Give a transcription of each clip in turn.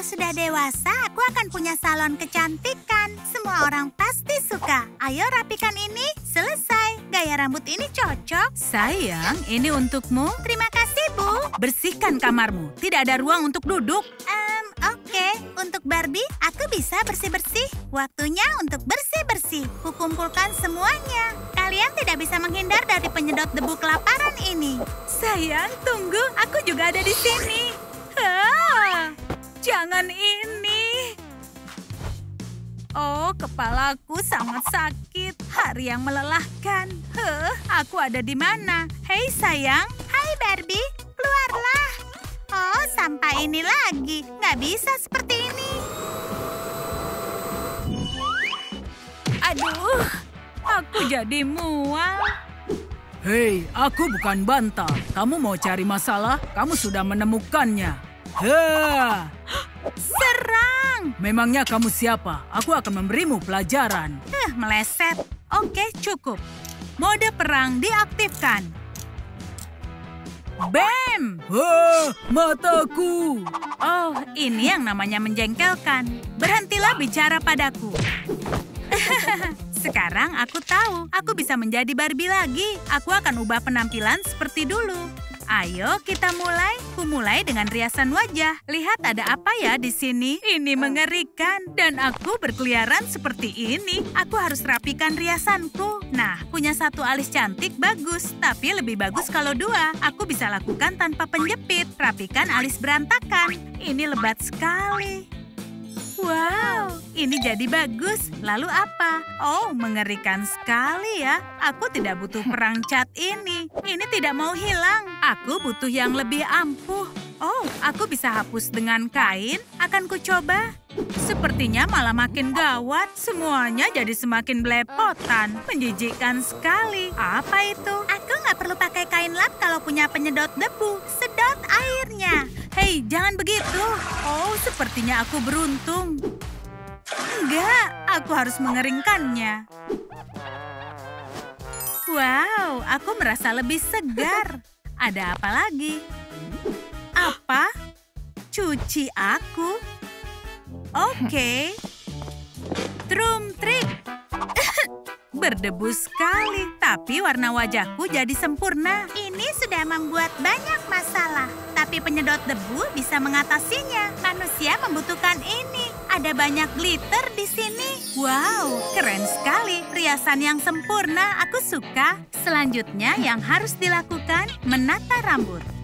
Kalau sudah dewasa, aku akan punya salon kecantikan. Semua orang pasti suka. Ayo rapikan ini. Selesai. Gaya rambut ini cocok. Sayang, ini untukmu. Terima kasih, Bu. Bersihkan kamarmu. Tidak ada ruang untuk duduk. Um, Oke, untuk Barbie, aku bisa bersih-bersih. Waktunya untuk bersih-bersih. Kukumpulkan semuanya. Kalian tidak bisa menghindar dari penyedot debu kelaparan ini. Sayang, tunggu. Aku juga ada di sini. Ah, jangan ini. Oh, kepalaku sangat sakit. Hari yang melelahkan. Huh, aku ada di mana? Hei sayang, Hai Barbie, keluarlah. Oh, sampah ini lagi. Nggak bisa seperti ini. aduh, aku jadi mual. Hei, aku bukan bantah. Kamu mau cari masalah? Kamu sudah menemukannya. Hah! Serang! Memangnya kamu siapa? Aku akan memberimu pelajaran. Huh, meleset. Oke, cukup. Mode perang diaktifkan. Bam! Wah, mataku! Oh, ini yang namanya menjengkelkan. Berhentilah bicara padaku. Sekarang aku tahu, aku bisa menjadi Barbie lagi. Aku akan ubah penampilan seperti dulu. Ayo kita mulai. Ku mulai dengan riasan wajah. Lihat ada apa ya di sini? Ini mengerikan. Dan aku berkeliaran seperti ini. Aku harus rapikan riasanku. Nah, punya satu alis cantik bagus. Tapi lebih bagus kalau dua. Aku bisa lakukan tanpa penjepit. Rapikan alis berantakan. Ini lebat sekali. Wow, ini jadi bagus. Lalu apa? Oh, mengerikan sekali ya. Aku tidak butuh perang cat ini. Ini tidak mau hilang. Aku butuh yang lebih ampuh. Oh, aku bisa hapus dengan kain. Akan ku coba. Sepertinya malah makin gawat. Semuanya jadi semakin belepotan. Menjijikkan sekali. Apa itu? Aku nggak perlu pakai kain lap kalau punya penyedot debu. Sedot airnya. Hei, jangan begitu. Oh, sepertinya aku beruntung. Enggak, aku harus mengeringkannya. Wow, aku merasa lebih segar. Ada apa lagi? Apa? Cuci aku? Oke. Trum trik. Berdebu sekali, tapi warna wajahku jadi sempurna. Ini sudah membuat banyak masalah. Tapi penyedot debu bisa mengatasinya. Manusia membutuhkan ini. Ada banyak glitter di sini. Wow, keren sekali. Riasan yang sempurna, aku suka. Selanjutnya yang harus dilakukan, menata rambut.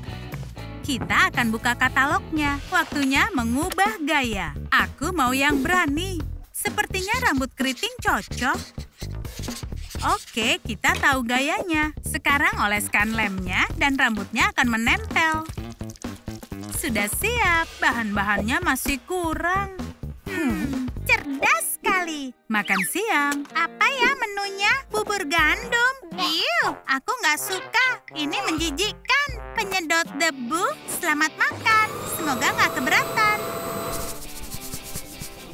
Kita akan buka katalognya. Waktunya mengubah gaya. Aku mau yang berani. Sepertinya rambut keriting cocok. Oke, kita tahu gayanya. Sekarang oleskan lemnya dan rambutnya akan menempel. Sudah siap, bahan-bahannya masih kurang. Hmm, cerdas sekali. Makan siang. Apa ya menunya? Bubur gandum. Iu, aku nggak suka. Ini menjijikkan. Penyedot debu, selamat makan. Semoga nggak keberatan.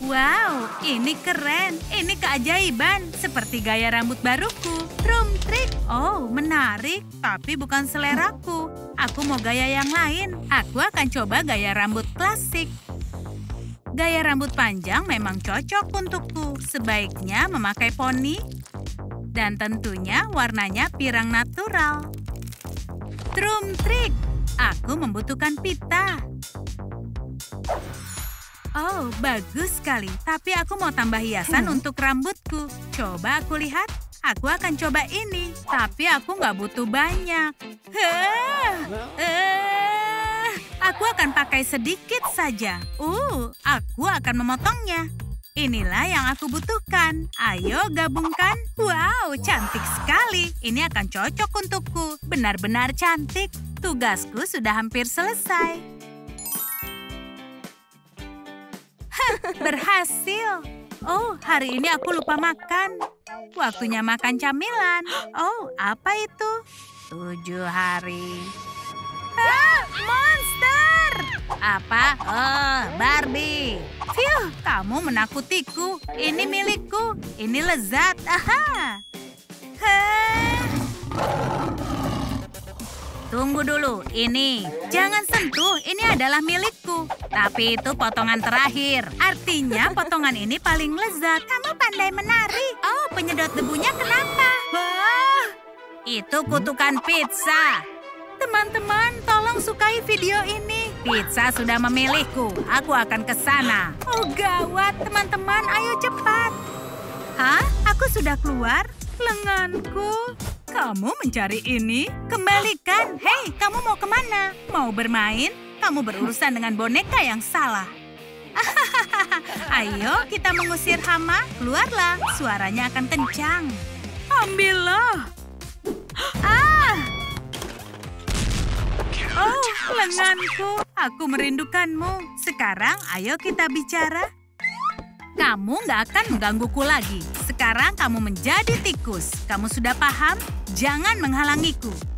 Wow, ini keren. Ini keajaiban. Seperti gaya rambut baruku. Trum trik. Oh, menarik. Tapi bukan seleraku. Aku mau gaya yang lain. Aku akan coba gaya rambut klasik. Gaya rambut panjang memang cocok untukku. Sebaiknya memakai poni. Dan tentunya warnanya pirang natural. Trum trik. Aku membutuhkan pita. Oh, bagus sekali. Tapi aku mau tambah hiasan untuk rambutku. Coba aku lihat. Aku akan coba ini. Tapi aku nggak butuh banyak. Hah, aku akan pakai sedikit saja. Uh, aku akan memotongnya. Inilah yang aku butuhkan. Ayo gabungkan. Wow, cantik sekali. Ini akan cocok untukku. Benar-benar cantik. Tugasku sudah hampir selesai. Berhasil. Oh, hari ini aku lupa makan. Waktunya makan camilan. Oh, apa itu? Tujuh hari. Ah, monster! Apa? Oh, Barbie. Phew, kamu menakutiku. Ini milikku. Ini lezat. Aha. Tunggu dulu, ini. Jangan sentuh, ini adalah milikku. Tapi itu potongan terakhir. Artinya potongan ini paling lezat. Kamu pandai menari. Oh, penyedot debunya kenapa? Wah, itu kutukan pizza. Teman-teman, tolong sukai video ini. Pizza sudah memilihku. Aku akan ke sana. Oh, gawat. Teman-teman, ayo cepat. Hah? Aku sudah keluar? Lenganku. Kamu mencari ini? Kembalikan. Hei, kamu mau ke mana? Mau bermain? Kamu berurusan dengan boneka yang salah. Ayo, kita mengusir hama. Keluarlah, suaranya akan kencang. Ambillah. Ah! Oh, lenganku. Aku merindukanmu. Sekarang ayo kita bicara. Kamu nggak akan menggangguku lagi. Sekarang kamu menjadi tikus. Kamu sudah paham? Jangan menghalangiku.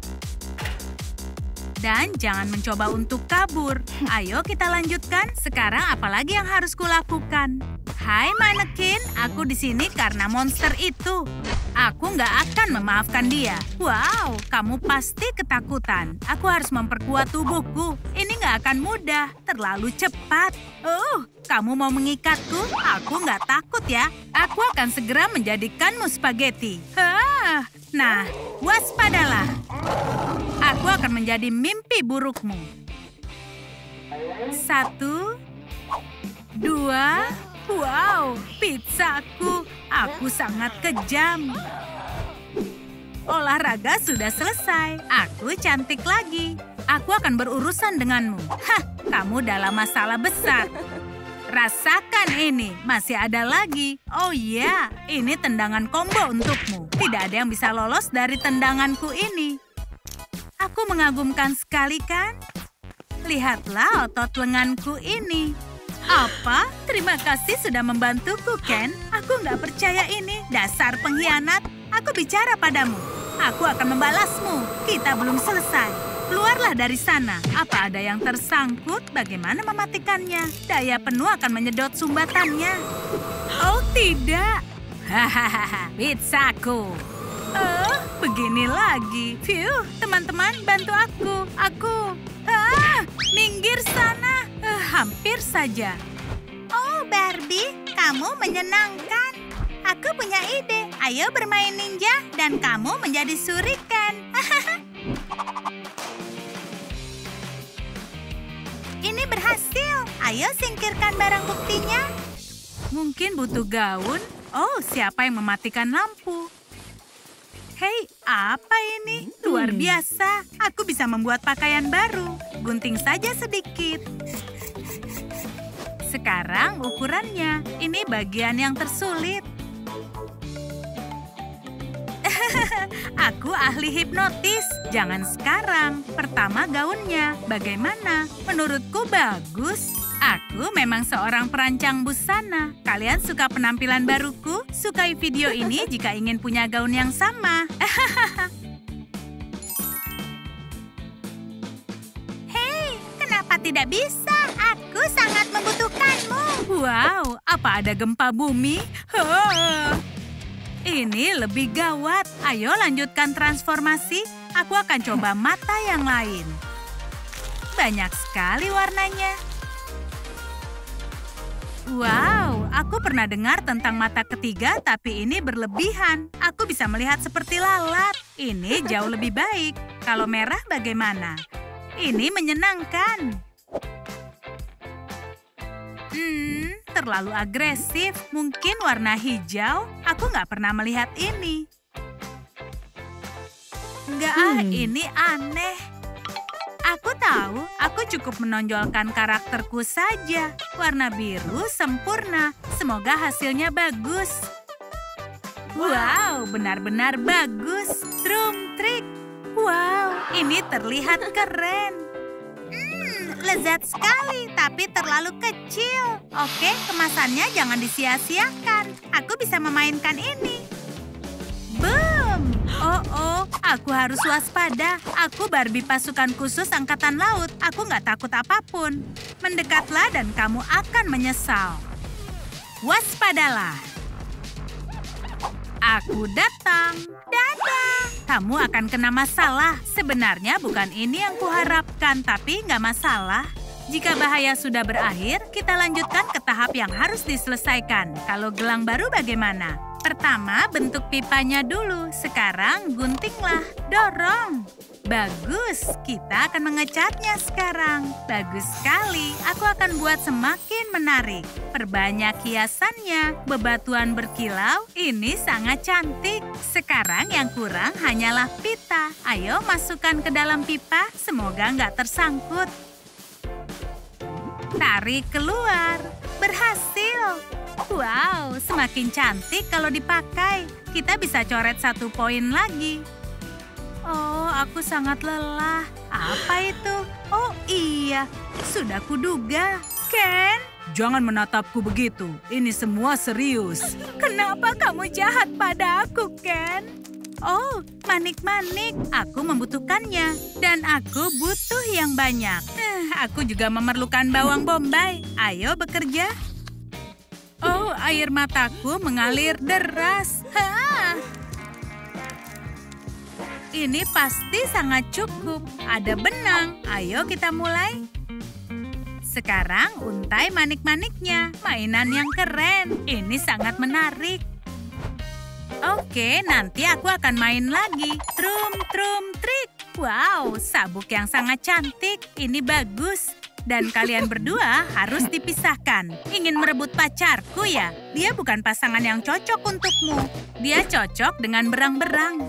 Dan jangan mencoba untuk kabur. Ayo kita lanjutkan. Sekarang apalagi yang harus kulakukan? Hai manekin, aku di sini karena monster itu. Aku nggak akan memaafkan dia. Wow, kamu pasti ketakutan. Aku harus memperkuat tubuhku. Ini nggak akan mudah, terlalu cepat. Oh, kamu mau mengikatku? Aku nggak takut ya. Aku akan segera menjadikanmu spaghetti. Hah, nah, waspadalah. Aku akan menjadi mimpi burukmu. Satu, dua, wow, pizzaku. Aku sangat kejam. Olahraga sudah selesai. Aku cantik lagi. Aku akan berurusan denganmu. Hah, kamu dalam masalah besar. Rasakan ini, masih ada lagi. Oh iya, ini tendangan combo untukmu. Tidak ada yang bisa lolos dari tendanganku ini. Aku mengagumkan sekali kan? Lihatlah otot lenganku ini. Apa? Terima kasih sudah membantuku, Ken. Aku nggak percaya ini. Dasar pengkhianat. Aku bicara padamu. Aku akan membalasmu. Kita belum selesai. Keluarlah dari sana. Apa ada yang tersangkut? Bagaimana mematikannya? Daya penuh akan menyedot sumbatannya. Oh, tidak. Hahaha, pizzaku. Oh, begini lagi. Phew, teman-teman bantu aku. Aku. Ah, minggir sana. Uh, hampir saja. Oh, Barbie, kamu menyenangkan. Aku punya ide. Ayo bermain ninja dan kamu menjadi suriken. Ini berhasil. Ayo singkirkan barang buktinya. Mungkin butuh gaun. Oh, siapa yang mematikan lampu? Hei, apa ini? Luar biasa. Aku bisa membuat pakaian baru. Gunting saja sedikit. Sekarang ukurannya. Ini bagian yang tersulit. Aku ahli hipnotis. Jangan sekarang. Pertama gaunnya. Bagaimana? Menurutku bagus. Aku memang seorang perancang busana. Kalian suka penampilan baruku? Sukai video ini jika ingin punya gaun yang sama. Hei, kenapa tidak bisa? Aku sangat membutuhkanmu. Wow, apa ada gempa bumi? Ini lebih gawat. Ayo lanjutkan transformasi. Aku akan coba mata yang lain. Banyak sekali warnanya. Wow, aku pernah dengar tentang mata ketiga, tapi ini berlebihan. Aku bisa melihat seperti lalat. Ini jauh lebih baik. Kalau merah bagaimana? Ini menyenangkan. Hmm, terlalu agresif. Mungkin warna hijau. Aku nggak pernah melihat ini. Nggak ah, ini aneh. Aku tahu, aku cukup menonjolkan karakterku saja. Warna biru sempurna. Semoga hasilnya bagus. Wow, benar-benar bagus. Drum trick. Wow, ini terlihat keren. Hmm, lezat sekali, tapi terlalu kecil. Oke, kemasannya jangan disia-siakan. Aku bisa memainkan ini. Oh, oh, aku harus waspada. Aku Barbie pasukan khusus Angkatan Laut. Aku nggak takut apa pun. Mendekatlah dan kamu akan menyesal. Waspadalah. Aku datang. Dadah! kamu akan kena masalah. Sebenarnya bukan ini yang kuharapkan, tapi nggak masalah. Jika bahaya sudah berakhir, kita lanjutkan ke tahap yang harus diselesaikan. Kalau gelang baru bagaimana? Pertama, bentuk pipanya dulu. Sekarang guntinglah. Dorong. Bagus, kita akan mengecatnya sekarang. Bagus sekali, aku akan buat semakin menarik. Perbanyak hiasannya, bebatuan berkilau, ini sangat cantik. Sekarang yang kurang hanyalah pita. Ayo masukkan ke dalam pipa, semoga nggak tersangkut. Tarik keluar. Berhasil. Wow, semakin cantik kalau dipakai. Kita bisa coret satu poin lagi. Oh, aku sangat lelah. Apa itu? Oh iya, sudah kuduga. Ken, jangan menatapku begitu. Ini semua serius. Kenapa kamu jahat pada aku, Ken? Oh, manik-manik. Aku membutuhkannya. Dan aku butuh yang banyak. Eh, aku juga memerlukan bawang bombay. Ayo bekerja. Oh, air mataku mengalir deras. Ha! Ini pasti sangat cukup. Ada benang. Ayo kita mulai. Sekarang untai manik-maniknya. Mainan yang keren. Ini sangat menarik. Oke, nanti aku akan main lagi. Trum, trum, trik. Wow, sabuk yang sangat cantik. Ini bagus. Dan kalian berdua harus dipisahkan. Ingin merebut pacarku ya? Dia bukan pasangan yang cocok untukmu. Dia cocok dengan berang-berang.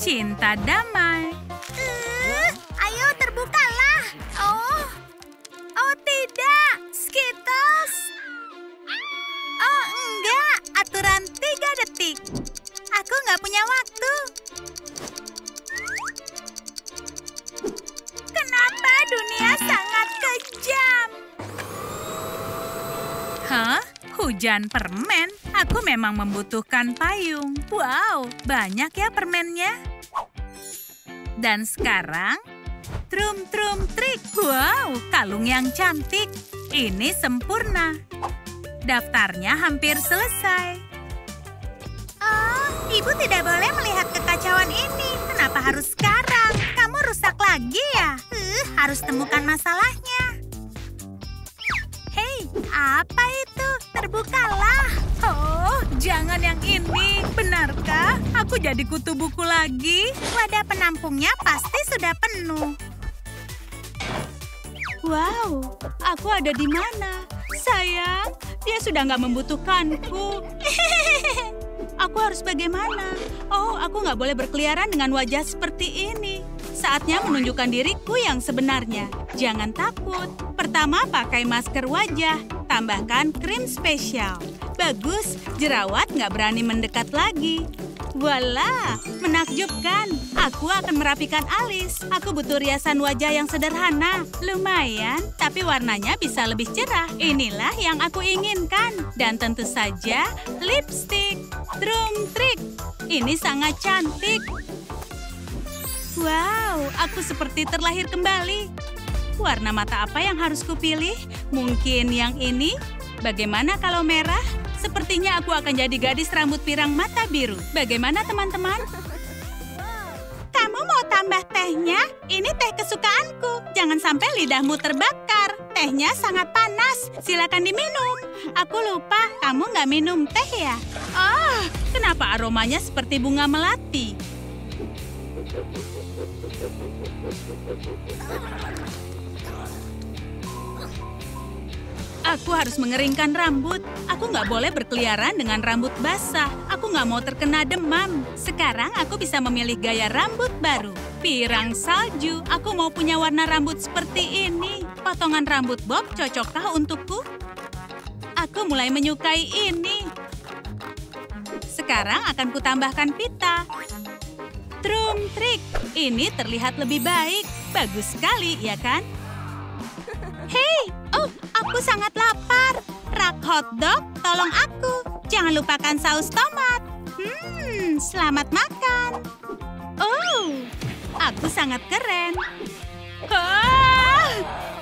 Cinta damai. Uh, ayo terbukalah. Oh, oh tidak, Skittles. Oh enggak, aturan tiga detik. Aku nggak punya waktu. Kenapa dunia sangat kejam? Hah? Hujan permen? Aku memang membutuhkan payung. Wow, banyak ya permennya. Dan sekarang, trum-trum trik. Wow, kalung yang cantik. Ini sempurna. Daftarnya hampir selesai. Oh, ibu tidak boleh melihat kekacauan ini. Kenapa harus sekarang? Kamu rusak lagi ya? Uh, harus temukan masalahnya. Hei, apa itu? Terbukalah. Oh, jangan yang ini. Benarkah? Aku jadi kutu buku lagi. Wadah penampungnya pasti sudah penuh. Wow, aku ada di mana? Sayang, dia sudah nggak membutuhkanku. aku harus bagaimana? Oh, aku nggak boleh berkeliaran dengan wajah seperti ini. Saatnya menunjukkan diriku yang sebenarnya. Jangan takut. Pertama, pakai masker wajah. Tambahkan krim spesial. Bagus, jerawat nggak berani mendekat lagi. Voila, menakjubkan. Aku akan merapikan alis. Aku butuh riasan wajah yang sederhana. Lumayan, tapi warnanya bisa lebih cerah. Inilah yang aku inginkan. Dan tentu saja, lipstick. Drum trik. Ini sangat cantik. Wow, aku seperti terlahir kembali. Warna mata apa yang harus kupilih? Mungkin yang ini? Bagaimana kalau merah? Sepertinya aku akan jadi gadis rambut pirang mata biru. Bagaimana teman-teman? Kamu mau tambah tehnya? Ini teh kesukaanku. Jangan sampai lidahmu terbakar. Tehnya sangat panas. Silakan diminum. Aku lupa, kamu nggak minum teh ya? Ah, kenapa aromanya seperti bunga melati? Aku harus mengeringkan rambut. Aku nggak boleh berkeliaran dengan rambut basah. Aku nggak mau terkena demam. Sekarang aku bisa memilih gaya rambut baru. Pirang salju. Aku mau punya warna rambut seperti ini. Potongan rambut bob cocokkah untukku? Aku mulai menyukai ini. Sekarang akan kutambahkan pita. Trum trik. Ini terlihat lebih baik. Bagus sekali, ya kan? Hei, oh, aku sangat lapar. Rak hotdog, tolong aku. Jangan lupakan saus tomat. Hmm, selamat makan. Oh, aku sangat keren. Ah,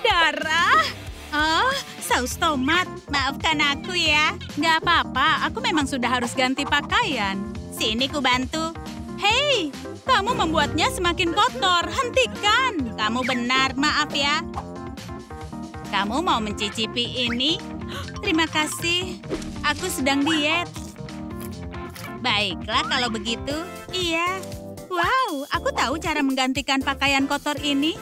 darah. Oh, saus tomat. Maafkan aku ya. Nggak apa-apa, aku memang sudah harus ganti pakaian. Sini ku bantu. Hei, kamu membuatnya semakin kotor. Hentikan. Kamu benar, maaf ya. Kamu mau mencicipi ini? Terima kasih. Aku sedang diet. Baiklah kalau begitu. Iya. Wow, aku tahu cara menggantikan pakaian kotor ini.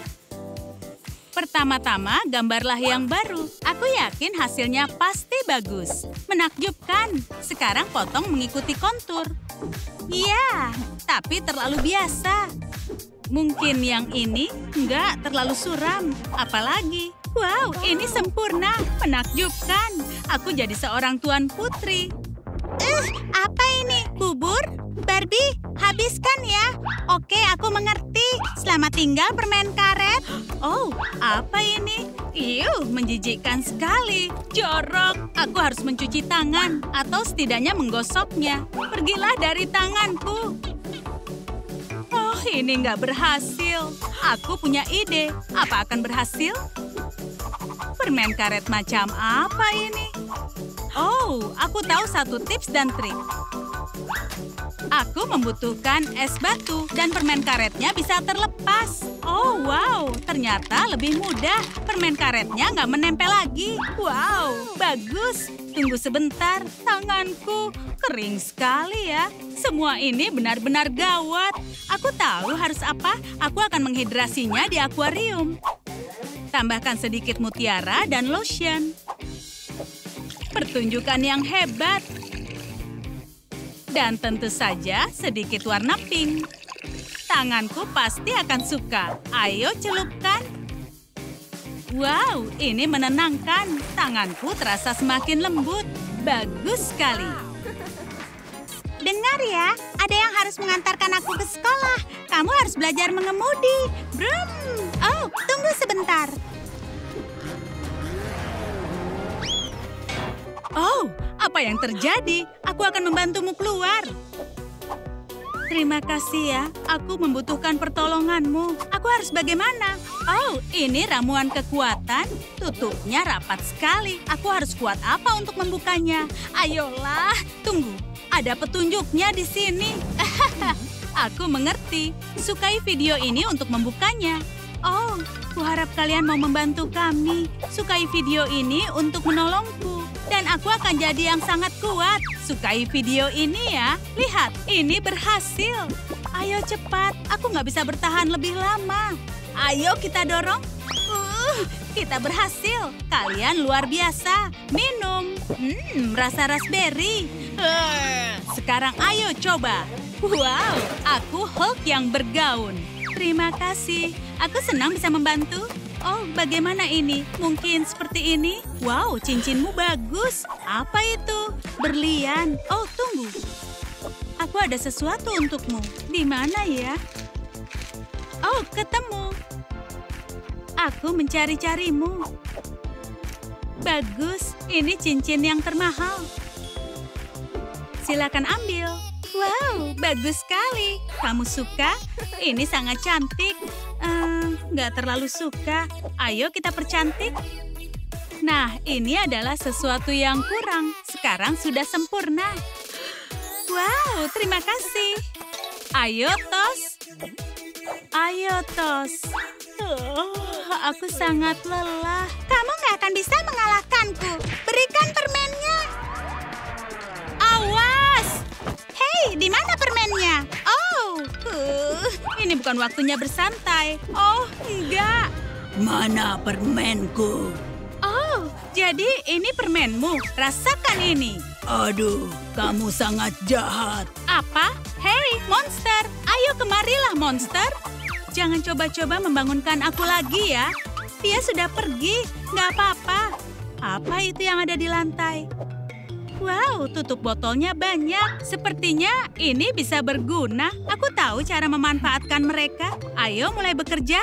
Pertama-tama, gambarlah yang baru. Aku yakin hasilnya pasti bagus. Menakjubkan. Sekarang potong mengikuti kontur. Iya, tapi terlalu biasa. Mungkin yang ini nggak terlalu suram. Apalagi, wow, ini sempurna. Menakjubkan. Aku jadi seorang tuan putri. Eh, apa ini? Bubur? Barbie, habiskan ya. Oke, aku mengerti. Selamat tinggal permen karet. Oh, apa ini? Iuh, menjijikkan sekali. Jorok. Aku harus mencuci tangan atau setidaknya menggosoknya. Pergilah dari tanganku. Ini nggak berhasil. Aku punya ide. Apa akan berhasil? Permen karet macam apa ini? Oh, aku tahu satu tips dan trik. Aku membutuhkan es batu dan permen karetnya bisa terlepas. Oh, wow. Ternyata lebih mudah. Permen karetnya nggak menempel lagi. Wow, bagus. Tunggu sebentar, tanganku kering sekali ya. Semua ini benar-benar gawat. Aku tahu harus apa. Aku akan menghidrasinya di akuarium. Tambahkan sedikit mutiara dan lotion. Pertunjukan yang hebat. Dan tentu saja sedikit warna pink. Tanganku pasti akan suka. Ayo celupkan. Wow, ini menenangkan. Tanganku terasa semakin lembut. Bagus sekali. Dengar ya, ada yang harus mengantarkan aku ke sekolah. Kamu harus belajar mengemudi. Brum. Oh, tunggu sebentar. Oh, apa yang terjadi? Aku akan membantumu keluar. Terima kasih ya, aku membutuhkan pertolonganmu. Aku harus bagaimana? Oh, ini ramuan kekuatan. Tutupnya rapat sekali. Aku harus kuat apa untuk membukanya? Ayolah, tunggu. Ada petunjuknya di sini. aku mengerti. Sukai video ini untuk membukanya. Oh, kuharap kalian mau membantu kami. Sukai video ini untuk menolongku. Dan aku akan jadi yang sangat kuat. Sukai video ini ya. Lihat, ini berhasil. Ayo cepat, aku nggak bisa bertahan lebih lama. Ayo kita dorong. Uh, kita berhasil. Kalian luar biasa. Minum. Hmm, rasa raspberry. Sekarang ayo coba. Wow, aku Hulk yang bergaun. Terima kasih. Aku senang bisa membantu. Oh, bagaimana ini? Mungkin seperti ini? Wow, cincinmu bagus. Apa itu? Berlian. Oh, tunggu. Aku ada sesuatu untukmu. Di mana ya? Oh, ketemu. Aku mencari-carimu. Bagus, ini cincin yang termahal. Silakan ambil. Wow, bagus sekali. Kamu suka? Ini sangat cantik. Nggak uh, terlalu suka. Ayo kita percantik. Nah, ini adalah sesuatu yang kurang. Sekarang sudah sempurna. Wow, terima kasih. Ayo, Tos. Ayo, Tos. Oh, aku sangat lelah. Kamu nggak akan bisa mengalahkanku. Berikan permennya. Bukan waktunya bersantai. Oh, enggak. Mana permenku? Oh, jadi ini permenmu. Rasakan ini. Aduh, kamu sangat jahat. Apa? Hei, monster. Ayo kemarilah, monster. Jangan coba-coba membangunkan aku lagi ya. Dia sudah pergi. Nggak apa-apa. Apa itu yang ada di lantai? Wow, tutup botolnya banyak. Sepertinya ini bisa berguna. Aku tahu cara memanfaatkan mereka. Ayo mulai bekerja.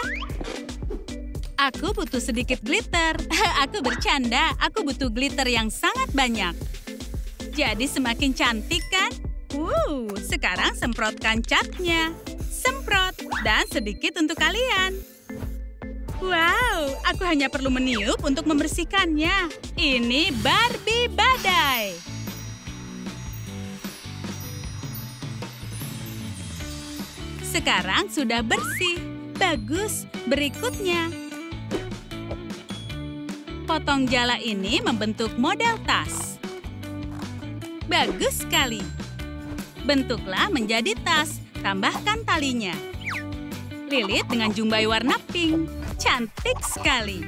Aku butuh sedikit glitter. Aku bercanda. Aku butuh glitter yang sangat banyak. Jadi semakin cantik kan? Wow, sekarang semprotkan catnya. Semprot. Dan sedikit untuk kalian. Wow, aku hanya perlu meniup untuk membersihkannya. Ini Barbie Badai. Sekarang sudah bersih. Bagus. Berikutnya. Potong jala ini membentuk model tas. Bagus sekali. Bentuklah menjadi tas. Tambahkan talinya. Lilit dengan jumbai warna pink. Cantik sekali.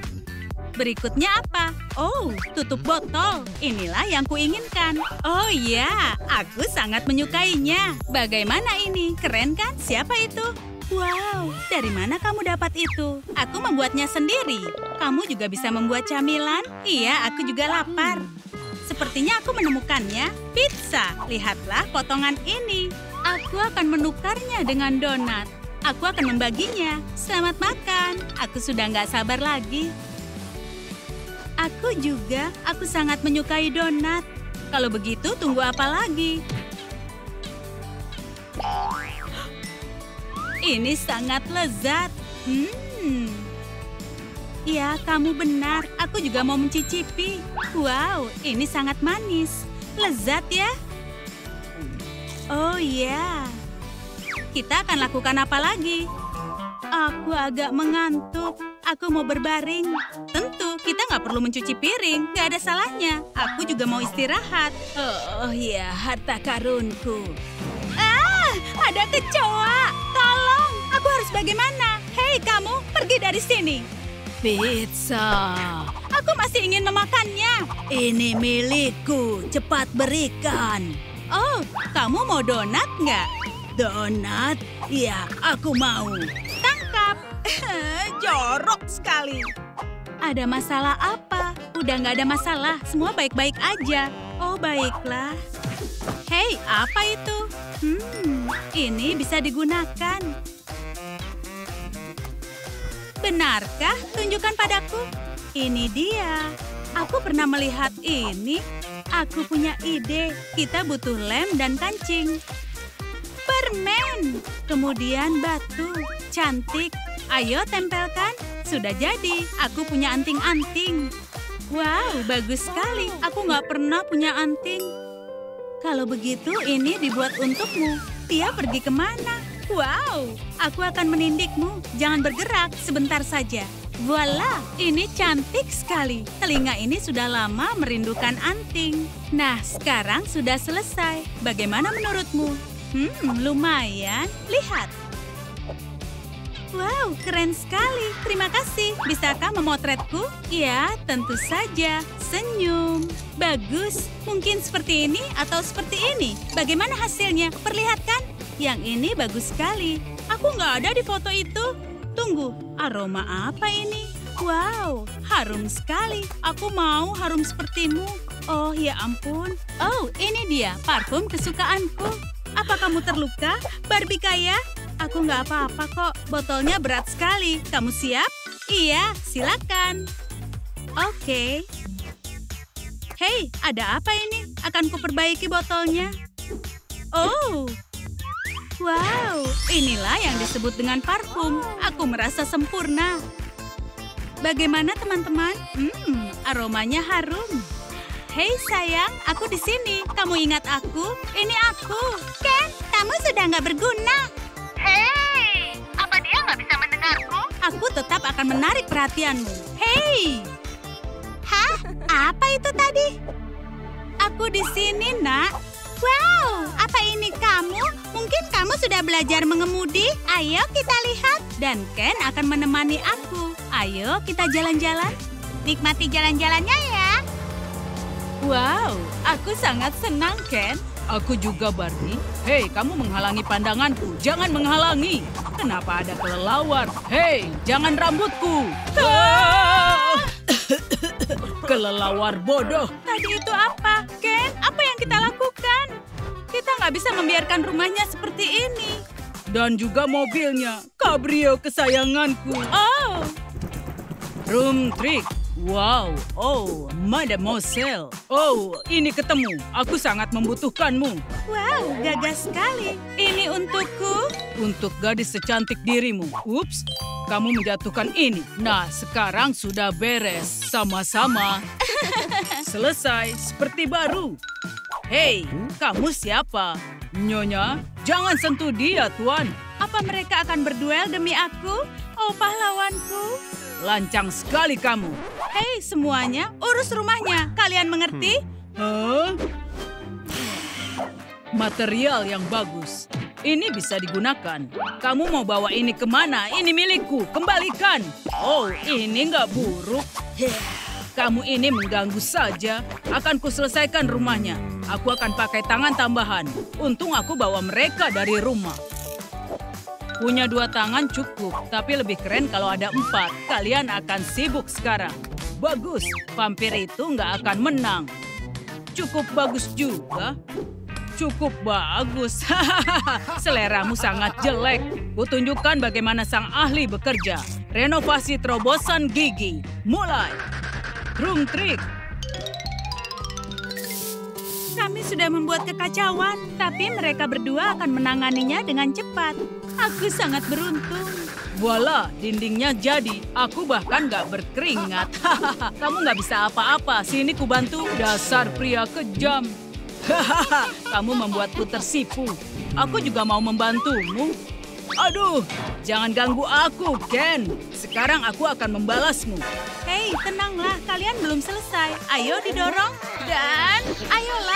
Berikutnya apa? Oh, tutup botol. Inilah yang kuinginkan. Oh iya, aku sangat menyukainya. Bagaimana ini? Keren kan? Siapa itu? Wow, dari mana kamu dapat itu? Aku membuatnya sendiri. Kamu juga bisa membuat camilan? Iya, aku juga lapar. Sepertinya aku menemukannya. Pizza. Lihatlah potongan ini. Aku akan menukarnya dengan donat. Aku akan membaginya. Selamat makan. Aku sudah nggak sabar lagi. Aku juga. Aku sangat menyukai donat. Kalau begitu, tunggu apa lagi? Ini sangat lezat. Hmm. Ya, kamu benar. Aku juga mau mencicipi. Wow, ini sangat manis. Lezat ya? Oh ya. Kita akan lakukan apa lagi? Aku agak mengantuk. Aku mau berbaring. Tentu, kita nggak perlu mencuci piring. Nggak ada salahnya. Aku juga mau istirahat. Oh ya, harta karunku. Ah, ada kecoa. Tolong, aku harus bagaimana? Hei kamu, pergi dari sini. Pizza. Aku masih ingin memakannya. Ini milikku. Cepat berikan. Oh, kamu mau donat nggak? Donat? Ya, aku mau. Tangkap. Jorok sekali. Ada masalah apa? Udah nggak ada masalah. Semua baik-baik aja. Oh, baiklah. Hei, apa itu? Hmm, ini bisa digunakan. Benarkah? Tunjukkan padaku. Ini dia. Aku pernah melihat ini. Aku punya ide. Kita butuh lem dan kancing. Permen. Kemudian batu. Cantik. Ayo tempelkan. Sudah jadi. Aku punya anting-anting. Wow, bagus sekali. Aku nggak pernah punya anting. Kalau begitu, ini dibuat untukmu. Dia pergi ke mana? Wow, aku akan menindikmu. Jangan bergerak, sebentar saja. Voila, ini cantik sekali. Telinga ini sudah lama merindukan anting. Nah, sekarang sudah selesai. Bagaimana menurutmu? Hmm, lumayan. Lihat. Wow, keren sekali. Terima kasih. Bisakah memotretku? Ya, tentu saja. Senyum. Bagus. Mungkin seperti ini atau seperti ini. Bagaimana hasilnya? Perlihatkan. Yang ini bagus sekali. Aku nggak ada di foto itu. Tunggu, aroma apa ini? Wow, harum sekali. Aku mau harum sepertimu. Oh, ya ampun. Oh, ini dia, parfum kesukaanku. Apa kamu terluka? Barbie kaya? Aku nggak apa-apa kok. Botolnya berat sekali. Kamu siap? Iya, silakan. Oke. Hei, ada apa ini? Akan kuperbaiki botolnya. Oh, Wow, inilah yang disebut dengan parfum. Aku merasa sempurna. Bagaimana teman-teman? Hmm, aromanya harum. Hei sayang, aku di sini. Kamu ingat aku? Ini aku. Ken, kamu sudah nggak berguna. Hei, apa dia nggak bisa mendengarku? Aku tetap akan menarik perhatianmu. Hei, Hah? Apa itu tadi? aku di sini nak. Wow, apa ini kamu? Mungkin kamu sudah belajar mengemudi? Ayo kita lihat. Dan Ken akan menemani aku. Ayo kita jalan-jalan. Nikmati jalan-jalannya ya. Wow, aku sangat senang Ken. Aku juga, Barbie. Hei, kamu menghalangi pandanganku. Jangan menghalangi. Kenapa ada kelelawar? Hei, jangan rambutku. Ah! kelelawar bodoh. Tadi itu apa? Ken, apa yang kita lakukan? Kita nggak bisa membiarkan rumahnya seperti ini. Dan juga mobilnya. Cabrio kesayanganku. Oh, Room trick. Wow, oh, mademoiselle. Oh, ini ketemu. Aku sangat membutuhkanmu. wow, gagah sekali. Ini untukku. Untuk gadis secantik dirimu. Ups, kamu menjatuhkan ini. Nah, sekarang sudah beres. Sama-sama. Selesai, seperti baru. Hei, kamu siapa? Nyonya, jangan sentuh dia, Tuan. Apa mereka akan berduel demi aku? Oh, pahlawanku. Lancang sekali kamu. Hei semuanya, urus rumahnya. Kalian mengerti? Hah? Material yang bagus. Ini bisa digunakan. Kamu mau bawa ini ke mana? Ini milikku. Kembalikan. Oh, ini nggak buruk. Kamu ini mengganggu saja. Akan kuselesaikan rumahnya. Aku akan pakai tangan tambahan. Untung aku bawa mereka dari rumah. Punya dua tangan cukup, tapi lebih keren kalau ada empat. Kalian akan sibuk sekarang. Bagus, vampir itu nggak akan menang. Cukup bagus juga. Cukup bagus. Seleramu sangat jelek. Kutunjukkan bagaimana sang ahli bekerja. Renovasi terobosan gigi. Mulai. Room trick. Kami sudah membuat kekacauan, tapi mereka berdua akan menanganinya dengan cepat. Aku sangat beruntung. Voila, dindingnya jadi. Aku bahkan nggak berkeringat. Kamu nggak bisa apa-apa. Sini ku bantu. Dasar pria kejam. Kamu membuatku tersipu. Aku juga mau membantumu. Aduh, jangan ganggu aku, Ken. Sekarang aku akan membalasmu. Hei, tenanglah. Kalian belum selesai. Ayo didorong. Dan ayolah.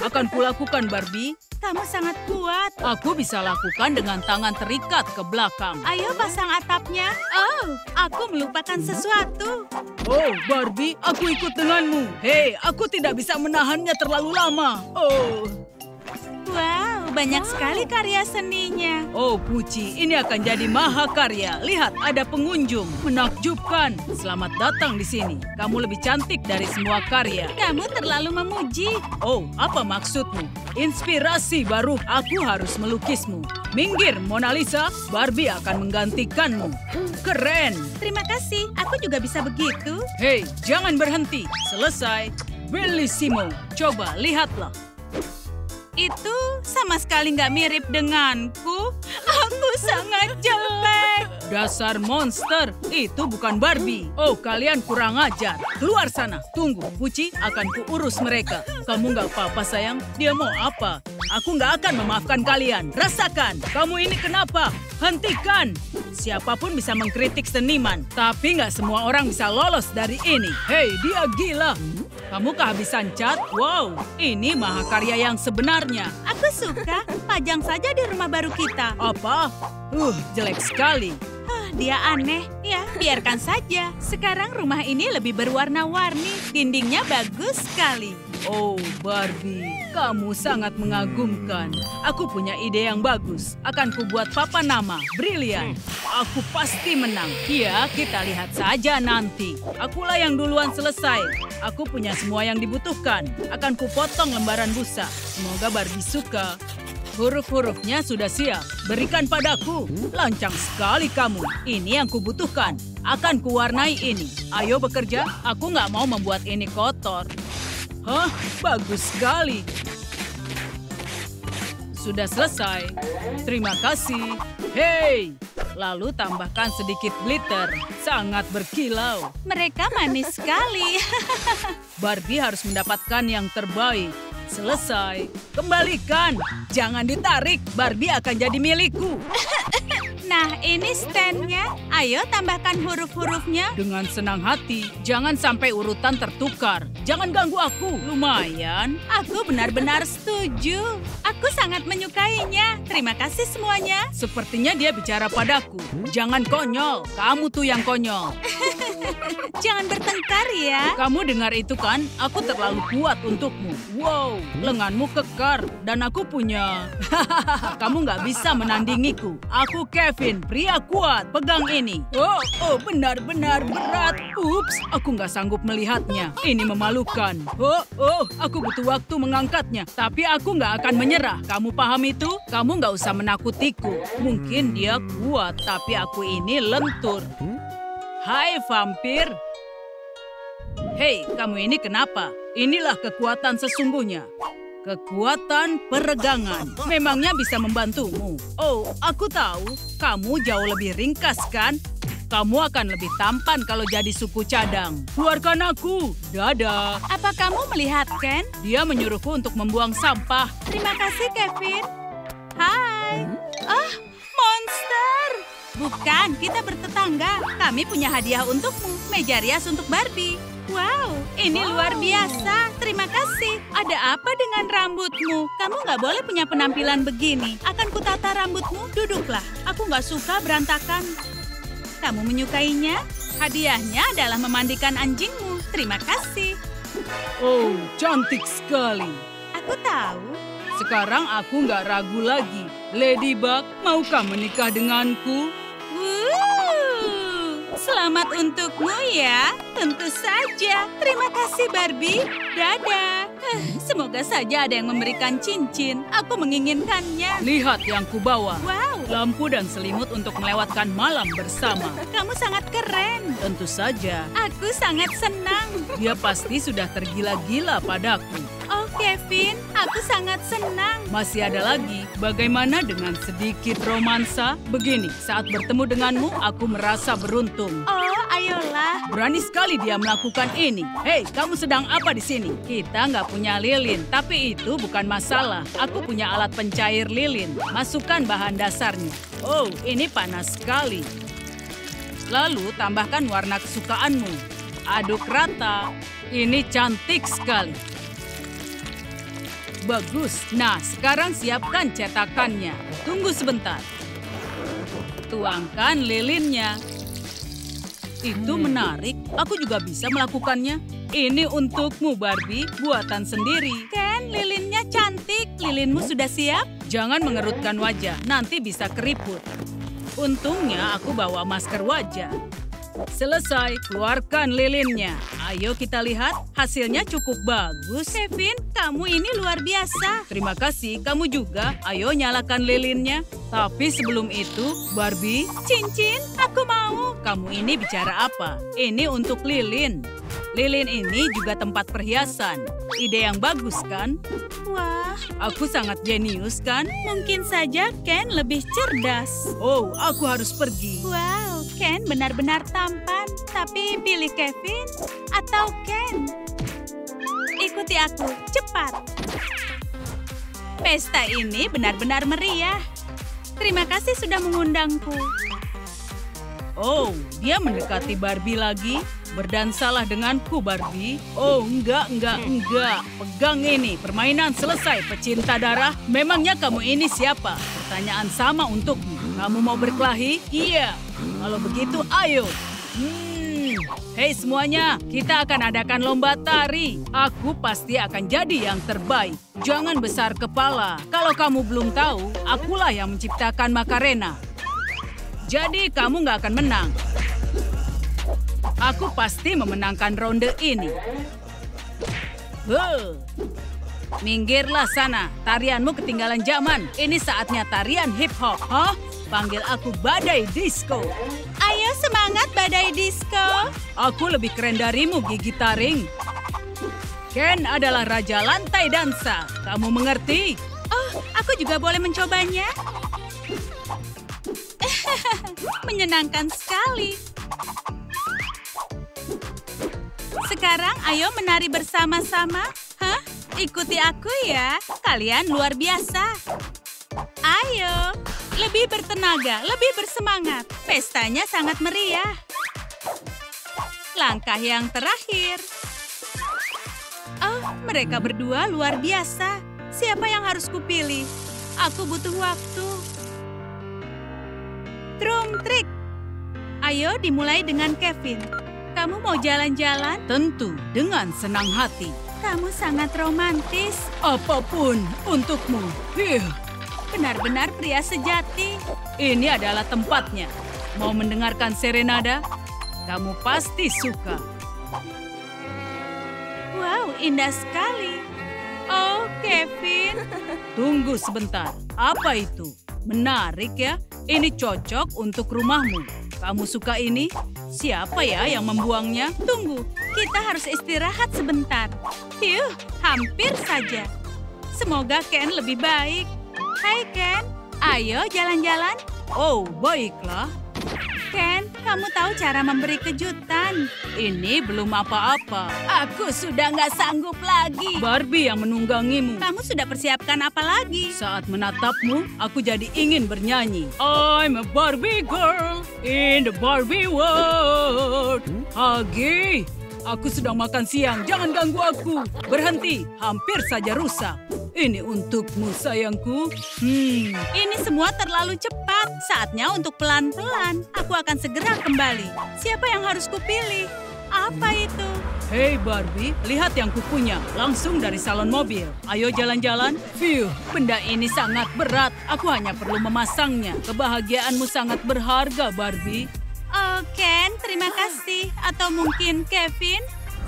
Akan kulakukan, Barbie. Kamu sangat kuat. Aku bisa lakukan dengan tangan terikat ke belakang. Ayo pasang atapnya. Oh, aku melupakan sesuatu. Oh, Barbie, aku ikut denganmu. Hei, aku tidak bisa menahannya terlalu lama. Oh. Wow, banyak sekali karya seninya. Oh, Puci, ini akan jadi mahakarya. Lihat, ada pengunjung. Menakjubkan. Selamat datang di sini. Kamu lebih cantik dari semua karya. Kamu terlalu memuji. Oh, apa maksudmu? Inspirasi baru. Aku harus melukismu. Minggir, Mona Lisa. Barbie akan menggantikanmu. Keren. Terima kasih. Aku juga bisa begitu. Hei, jangan berhenti. Selesai. Bellissimo. Coba, lihatlah. Itu sama sekali nggak mirip denganku. Aku sangat jelek. Dasar monster, itu bukan Barbie. Oh, kalian kurang ajar. Keluar sana. Tunggu, Puci akan kuurus mereka. Kamu nggak apa-apa, sayang. Dia mau apa? Aku nggak akan memaafkan kalian. Rasakan. Kamu ini kenapa? Hentikan. Siapa pun bisa mengkritik seniman, tapi nggak semua orang bisa lolos dari ini. Hei, dia gila. Kamu kehabisan cat? Wow, ini mahakarya yang sebenarnya. Aku suka. Pajang saja di rumah baru kita. Apa? Uh, jelek sekali. Dia aneh. Ya, biarkan saja. Sekarang rumah ini lebih berwarna-warni. Dindingnya bagus sekali. Oh, Barbie, kamu sangat mengagumkan. Aku punya ide yang bagus. Akan kubuat papa nama, brilian. Aku pasti menang. Ya, kita lihat saja nanti. Akulah yang duluan selesai. Aku punya semua yang dibutuhkan. Akan kupotong lembaran busa. Semoga Barbie suka. Huruf-hurufnya sudah siap. Berikan padaku. Lancang sekali kamu. Ini yang kubutuhkan. Akan kuwarnai ini. Ayo bekerja. Aku nggak mau membuat ini kotor. Hah? Bagus sekali. Sudah selesai. Terima kasih. Hei! Lalu tambahkan sedikit glitter. Sangat berkilau. Mereka manis sekali. Barbie harus mendapatkan yang terbaik. Selesai. Kembalikan. Jangan ditarik. Barbie akan jadi milikku. Nah, ini standnya. Ayo tambahkan huruf-hurufnya. Dengan senang hati, jangan sampai urutan tertukar. Jangan ganggu aku. Lumayan. Aku benar-benar setuju. Aku sangat menyukainya. Terima kasih semuanya. Sepertinya dia bicara padaku. Jangan konyol. Kamu tuh yang konyol. Jangan bertengkar ya. Kamu dengar itu kan? Aku terlalu kuat untukmu. Wow, lenganmu kekar. Dan aku punya... Kamu nggak bisa menandingiku. Aku Kevin, pria kuat. Pegang ini. Oh, oh benar-benar berat. Ups, aku nggak sanggup melihatnya. Ini memalukan. Oh, oh, aku butuh waktu mengangkatnya. Tapi aku nggak akan menyerah. Kamu paham itu? Kamu nggak usah menakutiku. Mungkin dia kuat, tapi aku ini lentur. Hai vampir. Hei, kamu ini kenapa? Inilah kekuatan sesungguhnya. Kekuatan peregangan. Memangnya bisa membantumu. Oh, aku tahu. Kamu jauh lebih ringkas, kan? Kamu akan lebih tampan kalau jadi suku cadang. Keluarkan aku. Dadah. Apa kamu melihat Ken? Dia menyuruhku untuk membuang sampah. Terima kasih Kevin. Hai. Ah, monster. Bukan, kita bertetangga. Kami punya hadiah untukmu, meja rias untuk Barbie. Wow, ini luar biasa. Terima kasih. Ada apa dengan rambutmu? Kamu nggak boleh punya penampilan begini. Akan kutata rambutmu, duduklah. Aku nggak suka berantakan. Kamu menyukainya? Hadiahnya adalah memandikan anjingmu. Terima kasih. Oh, cantik sekali. Aku tahu. Sekarang aku nggak ragu lagi. Ladybug, maukah menikah denganku? Selamat untukmu ya. Tentu saja. Terima kasih Barbie. Dadah. Eh, Semoga saja ada yang memberikan cincin. Aku menginginkannya. Lihat yang kubawa. Wow, Lampu dan selimut untuk melewatkan malam bersama. kamu sangat keren. Tentu saja, Aku sangat senang. dia pasti sudah tergila-gila padaku. Oh, Kevin, aku sangat senang. Masih ada lagi, bagaimana dengan sedikit romansa? Begini, saat bertemu denganmu, aku merasa beruntung. Oh, ayolah. Berani sekali dia melakukan ini. Hei, kamu sedang apa di sini? Kita nggak punya lilin, tapi itu bukan masalah. Aku punya alat pencair lilin. Masukkan bahan dasarnya. Oh, ini panas sekali. Lalu tambahkan warna kesukaanmu. Aduk rata. Ini cantik sekali. Bagus. Nah, sekarang siapkan cetakannya. Tunggu sebentar. Tuangkan lilinnya. Itu menarik. Aku juga bisa melakukannya. Ini untukmu, Barbie. Buatan sendiri. Ken, lilinnya cantik. Lilinmu sudah siap? Jangan mengerutkan wajah. Nanti bisa keriput. Untungnya aku bawa masker wajah. Selesai, keluarkan lilinnya. Ayo kita lihat, hasilnya cukup bagus. Kevin, kamu ini luar biasa. Terima kasih, kamu juga. Ayo nyalakan lilinnya. Tapi sebelum itu, Barbie, Cincin, aku mau. kamu ini bicara apa? Ini untuk lilin. Lilin ini juga tempat perhiasan. Ide yang bagus kan? Wah, Aku sangat jenius kan? mungkin saja Ken lebih cerdas. Oh, aku harus pergi. Wow, Ken benar-benar tampan. Tapi pilih Kevin atau Ken? Ikuti aku, cepat. Pesta ini benar-benar meriah. Terima kasih sudah mengundangku. Oh, dia mendekati Barbie lagi. Berdansalah denganku, Barbie. Oh, enggak, enggak, enggak. Pegang ini, permainan selesai, pecinta darah. Memangnya kamu ini siapa? Pertanyaan sama untukmu. Kamu mau berkelahi? Iya. Kalau begitu, ayo. Hmm. Hei semuanya, kita akan adakan lomba tari. Aku pasti akan jadi yang terbaik. Jangan besar kepala. Kalau kamu belum tahu, akulah yang menciptakan Macarena. Jadi kamu nggak akan menang. Aku pasti memenangkan ronde ini. Huh. Minggirlah sana, tarianmu ketinggalan zaman. Ini saatnya tarian hip hop. Hah? Panggil aku Badai Disco. Ayo semangat badai disco. Aku lebih keren darimu, Gigi Taring. Ken adalah raja lantai dansa. Kamu mengerti? Oh, aku juga boleh mencobanya. Menyenangkan sekali. Sekarang ayo menari bersama-sama. Hah? Ikuti aku ya. Kalian luar biasa. Ayo, lebih bertenaga, lebih bersemangat. Pestanya sangat meriah. Langkah yang terakhir. Oh, mereka berdua luar biasa. Siapa yang harus kupilih? Aku butuh waktu. Trum trik. Ayo dimulai dengan Kevin. Kamu mau jalan-jalan? Tentu dengan senang hati. Kamu sangat romantis. Apa pun untukmu. Hih, Benar-benar pria sejati. ini adalah tempatnya. Mau mendengarkan serenada? Kamu pasti suka. Wow, indah sekali. Oh, Kevin. Tunggu sebentar. Apa itu? Menarik ya. Ini cocok untuk rumahmu. Kamu suka ini? Siapa ya yang membuangnya? Tunggu, kita harus istirahat sebentar. Hiuh, hampir saja. Semoga Ken lebih baik. Hai Ken, ayo jalan-jalan. Oh, baiklah. Ken, Kamu tahu cara memberi kejutan. Ini belum apa-apa. Aku sudah nggak sanggup lagi. Barbie yang menunggangimu. Kamu sudah persiapkan apa lagi? Saat menatapmu, aku jadi ingin bernyanyi. I'm a Barbie girl in the Barbie world. Hagi, aku sedang makan siang. Jangan ganggu aku. Berhenti, hampir saja rusak. Ini untukmu, sayangku. Hmm, Ini semua terlalu cepat. Saatnya untuk pelan-pelan. Aku akan segera kembali. Siapa yang harus kupilih? Apa itu? Hei Barbie, lihat yang kupunya. Langsung dari salon mobil. Ayo jalan-jalan. Phew, benda ini sangat berat. Aku hanya perlu memasangnya. Kebahagiaanmu sangat berharga, Barbie. Oh, Ken, terima kasih. Atau mungkin Kevin?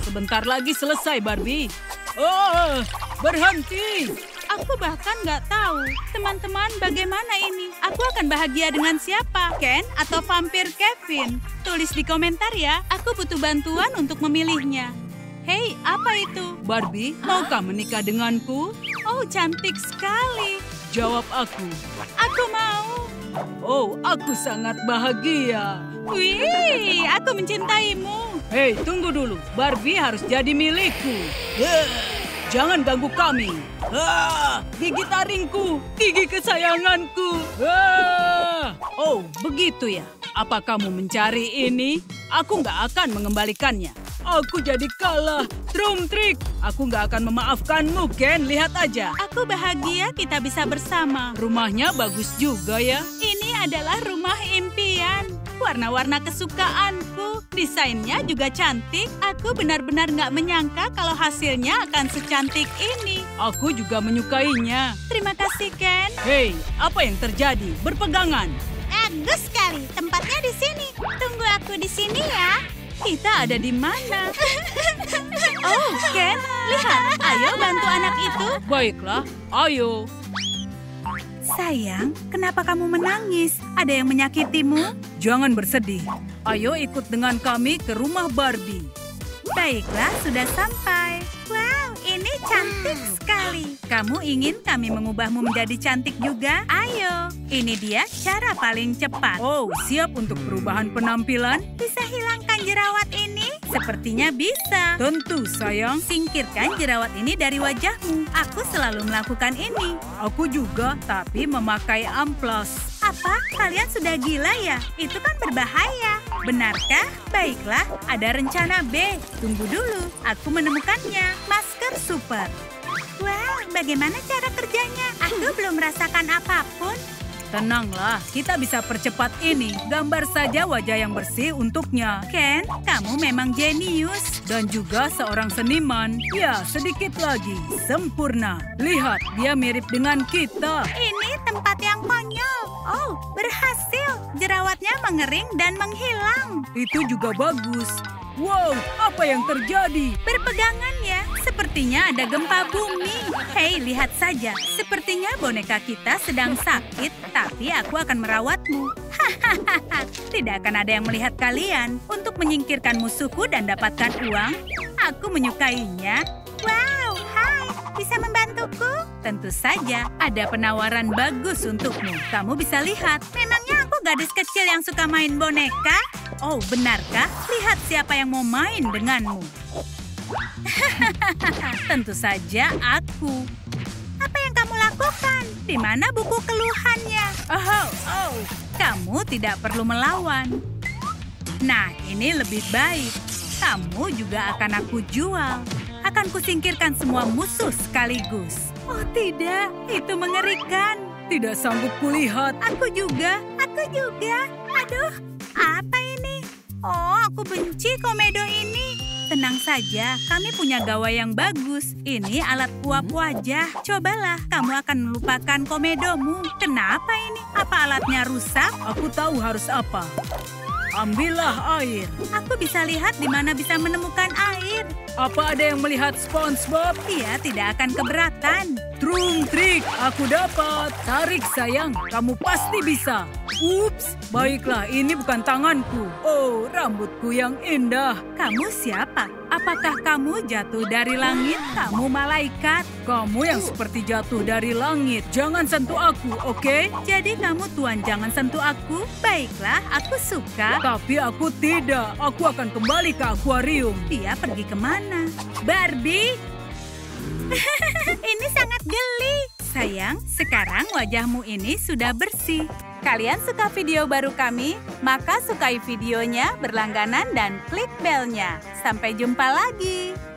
Sebentar lagi selesai, Barbie. Oh, berhenti. Aku bahkan nggak tahu. Teman-teman, bagaimana ini? Aku akan bahagia dengan siapa? Ken atau vampir Kevin? Tulis di komentar ya. Aku butuh bantuan untuk memilihnya. Hei, apa itu? Barbie, maukah menikah denganku? Oh, cantik sekali. Jawab aku. Aku mau. Oh, aku sangat bahagia. Wih, aku mencintaimu. Hei, tunggu dulu. Barbie harus jadi milikku. Eh, Jangan ganggu kami. Ah, gigi taringku, gigi kesayanganku. Ah. Oh, begitu ya. Apa kamu mencari ini? Aku nggak akan mengembalikannya. Aku jadi kalah. Drum trick. Aku nggak akan memaafkanmu, Ken. Lihat aja. Aku bahagia kita bisa bersama. Rumahnya bagus juga ya. Ini adalah rumah impian. Warna-warna kesukaanku. Desainnya juga cantik. Aku benar-benar nggak menyangka kalau hasilnya akan secantik ini. Aku juga menyukainya. Terima kasih, Ken. Hei, apa yang terjadi? Berpegangan. Bagus sekali. Tempatnya di sini. Tunggu aku di sini ya. Kita ada di mana? oh, Ken, lihat. Ayo bantu anak itu. Baiklah, ayo. Sayang, kenapa kamu menangis? Ada yang menyakitimu? Jangan bersedih. Ayo ikut dengan kami ke rumah Barbie. Baiklah, sudah sampai. Wow, ini cantik sekali. Kamu ingin kami mengubahmu menjadi cantik juga? Ayo, ini dia cara paling cepat. Oh, siap untuk perubahan penampilan? Bisa hilangkan jerawat ini? Sepertinya bisa. Tentu, sayang. Singkirkan jerawat ini dari wajahmu. Aku selalu melakukan ini. Aku juga, tapi memakai amplas. Apa? Kalian sudah gila ya? Itu kan berbahaya. Benarkah? Baiklah, ada rencana B. Tunggu dulu, aku menemukannya. Masker super. Wow, bagaimana cara kerjanya? Aku belum merasakan apa pun. Tenanglah, kita bisa percepat ini. Gambar saja wajah yang bersih untuknya. Ken, kamu memang jenius. Dan juga seorang seniman. Ya, sedikit lagi. Sempurna. Lihat, dia mirip dengan kita. Ini tempat yang konyol. Oh, berhasil. Jerawatnya mengering dan menghilang. Itu juga bagus. Wow, apa yang terjadi? Berpegangan ya, sepertinya ada gempa bumi. Hei, lihat saja. Sepertinya boneka kita sedang sakit, tapi aku akan merawatmu. Hahaha, tidak akan ada yang melihat kalian. Untuk menyingkirkan musuhku dan dapatkan uang, aku menyukainya. Wow, hai, bisa membantuku? Tentu saja, ada penawaran bagus untukmu. Kamu bisa lihat, memangnya aku gadis kecil yang suka main boneka? Oh, benarkah? Lihat siapa yang mau main denganmu. Tentu saja aku. Apa yang kamu lakukan? Di mana buku keluhannya? Oh, oh, kamu tidak perlu melawan. Nah, ini lebih baik. Kamu juga akan aku jual. Akan kusingkirkan semua musuh sekaligus. Oh tidak, itu mengerikan. Tidak sanggup kulihat. Aku juga, aku juga. Aduh, apa ini? Oh, aku benci komedo ini. Tenang saja, kami punya gawai yang bagus. Ini alat uap wajah. Cobalah, kamu akan melupakan komedomu. Kenapa ini? Apa alatnya rusak? Aku tahu harus apa. Ambillah air. Aku bisa lihat di mana bisa menemukan air. Apa ada yang melihat SpongeBob? Dia tidak akan keberatan. Trum trik, aku dapat. Tarik sayang, kamu pasti bisa. Ups, baiklah ini bukan tanganku. Oh, rambutku yang indah. Kamu siapa? Apakah kamu jatuh dari langit? Kamu malaikat. Kamu yang seperti jatuh dari langit. Jangan sentuh aku, oke? Jadi kamu tuan jangan sentuh aku? Baiklah, aku suka. Tapi aku tidak. Aku akan kembali ke akuarium. Dia pergi ke mana? Barbie? Ini sangat geli. Sayang, sekarang wajahmu ini sudah bersih. Kalian suka video baru kami? Maka sukai videonya, berlangganan, dan klik belnya. Sampai jumpa lagi.